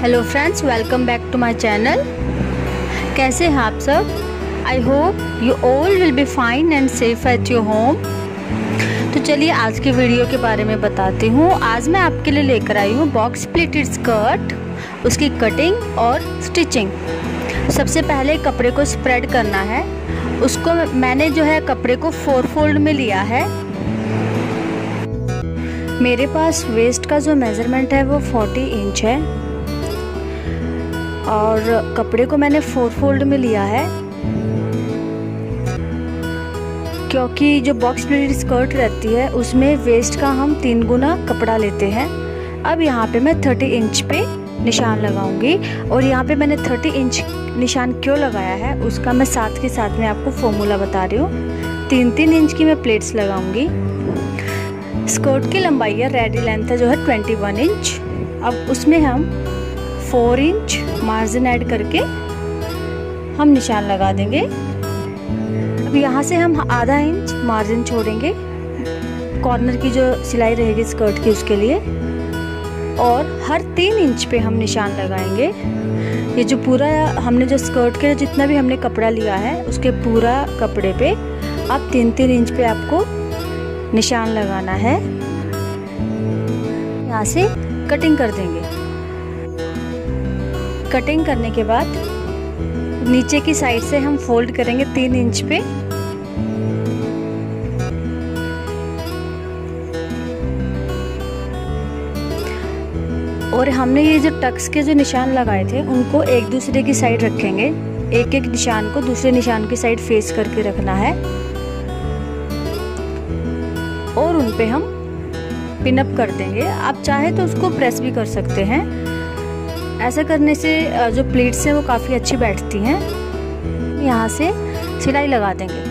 Hello friends welcome back to my channel कैसे हैं आप सब? I hope you all will be fine and safe at your home तो चलिए आज की वीडियो के बारे में बताती हूँ। आज मैं आपके लिए लेकर आई हूँ बॉक्स प्लेटेड स्कर्ट उसकी कटिंग और स्टिचिंग सबसे पहले कपड़े को स्प्रेड करना है। उसको मैंने जो है कपड़े को फोर फोल्ड में लिया है। मेरे पास वेस्ट का जो मेज़रमेंट है वो 40 इंच है। और कपड़े को मैंने फोर फोल्ड में लिया है। क्योंकि जो बॉक्स प्लेटेड स्कर्ट रहती है, उसमें वेस्ट का हम तीन गुना कपड़ा लेते हैं। अब यहाँ पे मैं 30 इंच पे निशान लगाऊँगी। और यहाँ पे मैंने 30 इंच निशान क्यों लगाया है, उसका मैं साथ के साथ में आपको फॉर्मूला बता रही हूँ। तीन तीन इंच की मैं प्लेट्स लगाऊँगी। स्कर्ट की लंबाई है रेडी लेंथ है जो है 21 इंच अब उसमें हम 4 इंच मार्जिन ऐड करके हम निशान लगा देंगे। अब यहाँ से हम आधा इंच मार्जिन छोड़ेंगे। कॉर्नर की जो सिलाई रहेगी स्कर्ट की, उसके लिए। और हर तीन इंच पे हम निशान लगाएँगे। ये जो पूरा हमने जो स्कर्ट के जितना भी हमने कपड़ा लिया है, उसके पूरा कपड़े पे आप तीन तीन इंच पे आपको निशान लगाना है। यहाँ से कटिंग कर देंगे। कटिंग करने के बाद नीचे की साइड से हम फोल्ड करेंगे तीन इंच पे। और हमने ये जो टक्स के जो निशान लगाए थे, उनको एक दूसरे की साइड रखेंगे। एक एक निशान को दूसरे निशान की साइड फेस करके रखना है। और उन पे हम पिनअप कर देंगे। आप चाहे तो उसको प्रेस भी कर सकते हैं। ऐसा करने से जो प्लेट्स हैं वो काफ़ी अच्छी बैठती हैं। यहाँ से सिलाई लगा देंगे।